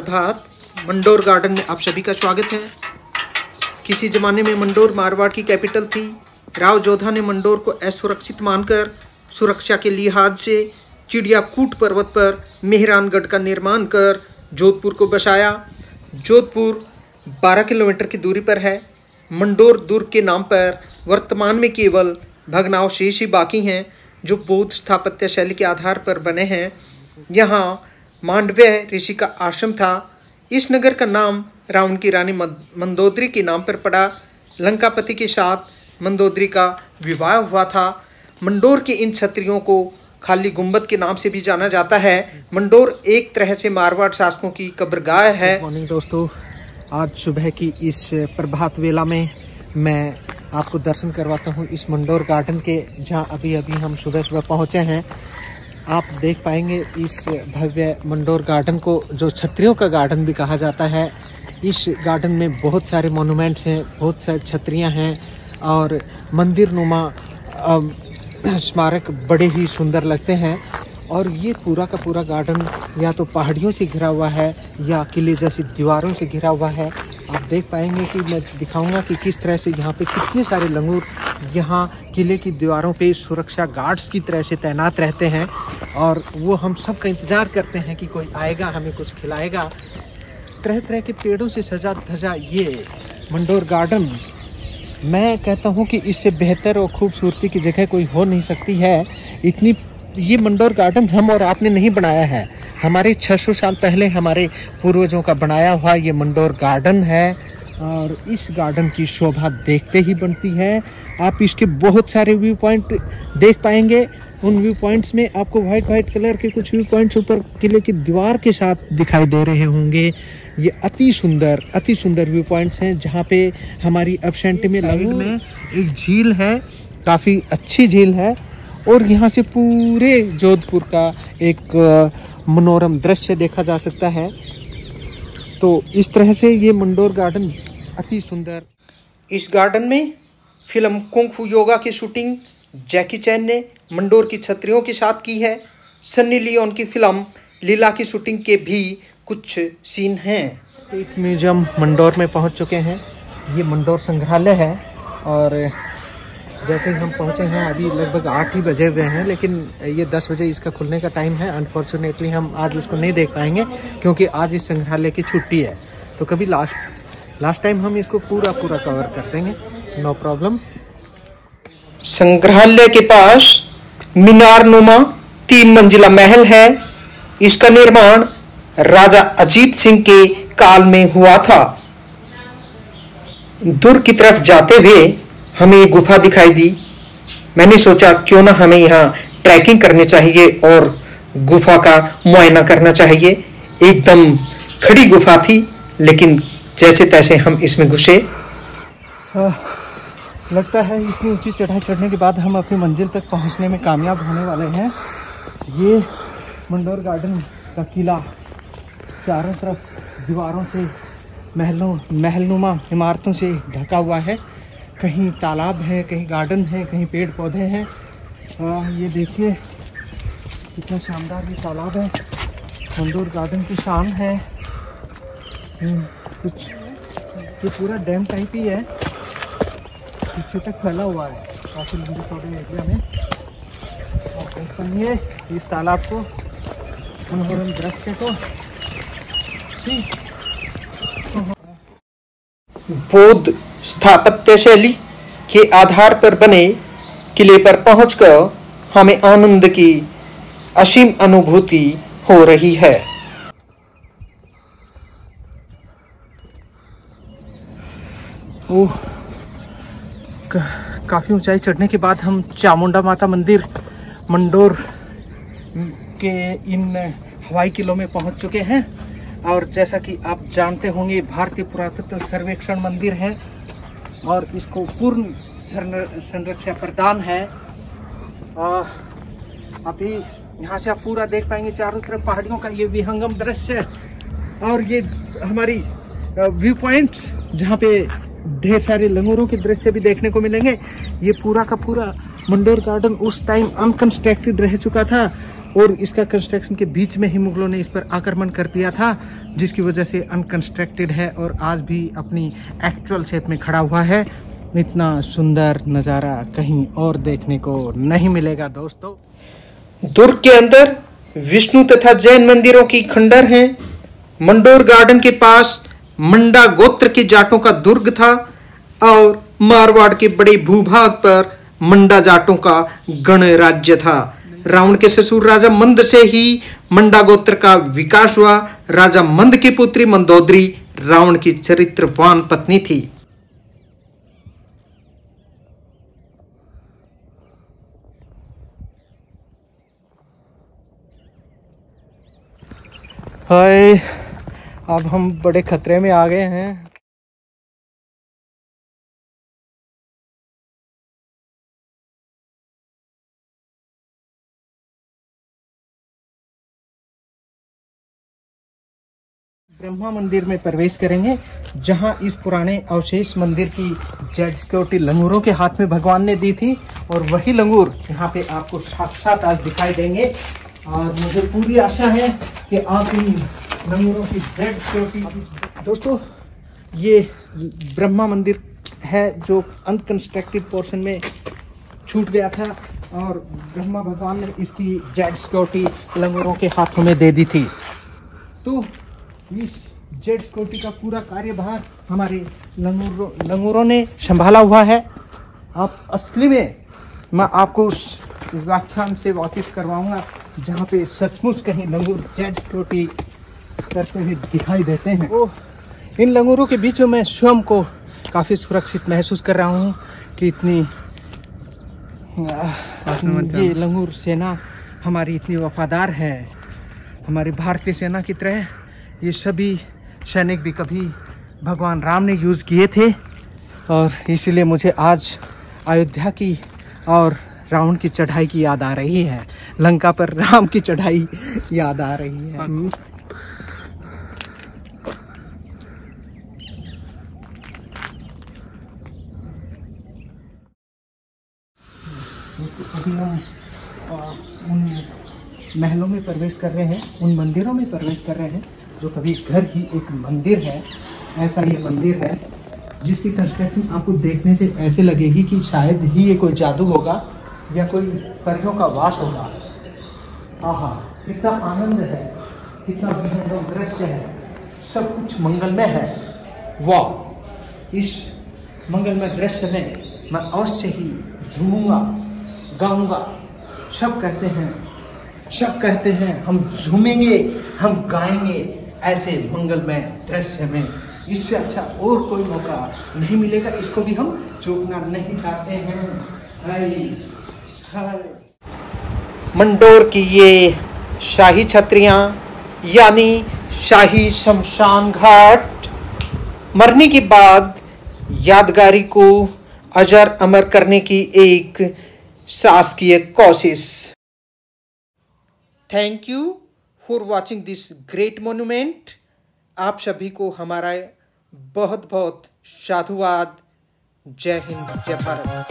प्रभात, Mandore garden में आप सभी का स्वागत है। किसी जमाने में मंडोर मारवाड़ की कैपिटल थी। राव जोधा ने मंडोर को असुरक्षित मानकर सुरक्षा के लिहाज से चिड़ियाकूट पर्वत पर मेहरानगढ़ का निर्माण कर जोधपुर को बसाया। जोधपुर 12 किलोमीटर की दूरी पर है। मंडोर दुर्ग के नाम पर वर्तमान में केवल भगनावशेष ही बाकी हैं, जो बौद्ध स्थापत्य शैली के आधार पर बने हैं। यहाँ मांडव्य ऋषि का आश्रम था। इस नगर का नाम रावण की रानी मंदोदरी के नाम पर पड़ा। लंकापति के साथ मंदोदरी का विवाह हुआ था। मंडोर के इन छत्रियों को खाली गुंबद के नाम से भी जाना जाता है। मंडोर एक तरह से मारवाड़ शासकों की कब्रगाह है। मॉर्निंग दोस्तों। आज सुबह की इस प्रभात वेला में मैं आपको दर्शन करवाता हूँ इस मंडोर गार्डन के, जहाँ अभी अभी हम सुबह सुबह पहुँचे हैं। आप देख पाएँगे इस भव्य मंडोर गार्डन को, जो छतरियों का गार्डन भी कहा जाता है। इस गार्डन में बहुत सारे मोनूमेंट्स हैं, बहुत सारी छतरियाँ हैं और मंदिर नुमा स्मारक बड़े ही सुंदर लगते हैं। और ये पूरा का पूरा गार्डन या तो पहाड़ियों से घिरा हुआ है या किले जैसी दीवारों से घिरा हुआ है। आप देख पाएँगे कि मैं दिखाऊँगा कि किस तरह से यहाँ पे कितने सारे लंगूर यहाँ किले की दीवारों पे सुरक्षा गार्ड्स की तरह से तैनात रहते हैं और वो हम सब का इंतज़ार करते हैं कि कोई आएगा, हमें कुछ खिलाएगा। तरह तरह के पेड़ों से सजा धजा ये मंडोर गार्डन। मैं कहता हूँ कि इससे बेहतर और खूबसूरती की जगह कोई हो नहीं सकती है। इतनी ये मंडोर गार्डन हम और आपने नहीं बनाया है। हमारे 600 साल पहले हमारे पूर्वजों का बनाया हुआ ये मंडोर गार्डन है और इस गार्डन की शोभा देखते ही बनती है। आप इसके बहुत सारे व्यू पॉइंट देख पाएँगे। उन व्यू पॉइंट्स में आपको वाइट वाइट कलर के कुछ व्यू पॉइंट्स ऊपर किले की दीवार के साथ दिखाई दे रहे होंगे। ये अति सुंदर अति सुंदर व्यू पॉइंट्स हैं जहाँ पे हमारी अपसेंट में लगू में एक झील है। काफ़ी अच्छी झील है। और यहाँ से पूरे जोधपुर का एक मनोरम दृश्य देखा जा सकता है। तो इस तरह से ये मंडोर गार्डन अति सुंदर। इस गार्डन में फ़िल्म कुंग योगा की शूटिंग जैकी चैन ने मंडोर की छतरियों के साथ की है। सन्नी लियोन की फ़िल्म लीला की शूटिंग के भी कुछ सीन हैं। एक म्यूज़ियम मंडोर में पहुँच चुके हैं। ये मंडोर संग्रहालय है और जैसे ही हम पहुँचे हैं, अभी लगभग आठ ही बजे हुए हैं, लेकिन ये दस बजे इसका खुलने का टाइम है। अनफॉर्चुनेटली हम आज उसको नहीं देख पाएँगे, क्योंकि आज इस संग्रहालय की छुट्टी है। तो कभी लास्ट लास्ट टाइम हम इसको पूरा पूरा कवर कर देंगे। नो प्रॉब्लम संग्रहालय के पास मीनार नुमा तीन मंजिला महल है। इसका निर्माण राजा अजीत सिंह के काल में हुआ था। दूर की तरफ़ जाते हुए हमें गुफा दिखाई दी। मैंने सोचा, क्यों ना हमें यहाँ ट्रैकिंग करनी चाहिए और गुफा का मुआयना करना चाहिए। एकदम खड़ी गुफा थी, लेकिन जैसे तैसे हम इसमें घुसे। लगता है इतनी ऊँची चढ़ाई चढ़ने के बाद हम अपनी मंजिल तक पहुँचने में कामयाब होने वाले हैं। ये मंडोर गार्डन का किला, चारों तरफ़ दीवारों से महलों महलनुमा इमारतों से ढका हुआ है। कहीं तालाब है कहीं गार्डन है कहीं पेड़ पौधे हैं ये देखिए कितना शानदार ये तालाब है। मंदूर गार्डन की शाम है। हम्म, कुछ ये पूरा डैम टाइप ही है। पीछे तक फैला हुआ है काफ़ी लंबे चौड़े एरिया में। और देखिए इस तालाब को मनोरम दृश्य को। बौद्ध स्थापत्य शैली के आधार पर बने किले पर पहुंचकर हमें आनंद की असीम अनुभूति हो रही है। ओह काफ़ी ऊंचाई चढ़ने के बाद हम चामुंडा माता मंदिर, मंडोर के इन हवाई किलों में पहुँच चुके हैं। और जैसा कि आप जानते होंगे, भारतीय पुरातत्व सर्वेक्षण मंदिर है। और इसको पूर्ण संरक्षा प्रदान है। अभी यहाँ से आप पूरा देख पाएँगे चारों तरफ़ पहाड़ियों का ये विहंगम दृश्य और ये हमारी व्यू पॉइंट्स जहाँ पे ढेर सारे लंगूरों के दृश्य भी देखने को मिलेंगे। ये पूरा का पूरा मंडोर गार्डन उस टाइम अनकंस्ट्रक्टेड रह चुका था। और इसका कंस्ट्रक्शन के बीच में ही मुगलों ने इस पर आक्रमण कर दिया था, जिसकी वजह से अनकंस्ट्रक्टेड है और आज भी अपनी एक्चुअल शेप में खड़ा हुआ है। इतना सुंदर नज़ारा कहीं और देखने को नहीं मिलेगा दोस्तों। दुर्ग के अंदर विष्णु तथा जैन मंदिरों की खंडर हैं। मंडोर गार्डन के पास मंडा गोत्र के जाटों का दुर्ग था और मारवाड़ के बड़े भूभाग पर मंडा जाटों का गण राज्य था। रावण के ससुर राजा मंद से ही मंडा गोत्र का विकास हुआ। राजा मंद की पुत्री मंदोदरी रावण की चरित्रवान पत्नी थी। हाय, अब हम बड़े खतरे में आ गए हैं। ब्रह्मा मंदिर में प्रवेश करेंगे, जहाँ इस पुराने अवशेष मंदिर की जेड सिक्योरिटी लंगूरों के हाथ में भगवान ने दी थी, और वही लंगूर यहाँ पे आपको साक्षात आज दिखाई देंगे। और मुझे पूरी आशा है कि आप इन लंगूरों की जेड सिक्योरिटी दोस्तों, ये ब्रह्मा मंदिर है जो अनकंस्ट्रक्टेड पोर्शन में छूट गया था, और ब्रह्मा भगवान ने इसकी जेड सिक्योरिटी लंगूरों के हाथों में दे दी थी। तो इस जेड सिक्योरिटी का पूरा कार्यभार हमारे लंगूरों लंगूरों ने संभाला हुआ है। आप असली में मैं आपको उस व्याख्यान से वाकिफ करवाऊँगा जहाँ पे सचमुच कहीं लंगूर जेड सिक्योरिटी करते हुए दिखाई देते हैं। ओ इन लंगूरों के बीच में मैं स्वयं को काफ़ी सुरक्षित महसूस कर रहा हूँ कि इतनी ये लंगूर सेना हमारी इतनी वफादार है। हमारी भारतीय सेना की तरह ये सभी सैनिक भी कभी भगवान राम ने यूज़ किए थे और इसीलिए मुझे आज अयोध्या की और रावण की चढ़ाई की याद आ रही है। लंका पर राम की चढ़ाई याद आ रही है। अभी हम उन महलों में प्रवेश कर रहे हैं उन मंदिरों में प्रवेश कर रहे हैं। जो कभी घर ही एक मंदिर है, ऐसा ये मंदिर है, जिसकी कंस्ट्रक्शन आपको देखने से ऐसे लगेगी कि शायद ही ये कोई जादू होगा या कोई परियों का वास होगा। आहा, कितना आनंद है, कितना दृश्य है, सब कुछ मंगलमय है। वाह, इस मंगलमय दृश्य में मैं अवश्य ही झूमूँगा, गाऊँगा। सब कहते हैं सब कहते हैं, हम झूमेंगे, हम गाएँगे। ऐसे मंगलमय दृश्य में। इससे अच्छा और कोई मौका नहीं मिलेगा। इसको भी हम चूकना नहीं चाहते हैं। मंडोर की ये शाही छत्रियाँ, यानी शाही शमशान घाट, मरने के बाद यादगारी को अजर अमर करने की एक शासकीय कोशिश। Thank you for watching this great monument आप सभी को हमारा बहुत बहुत साधुवाद। जय हिंद, जय भारत।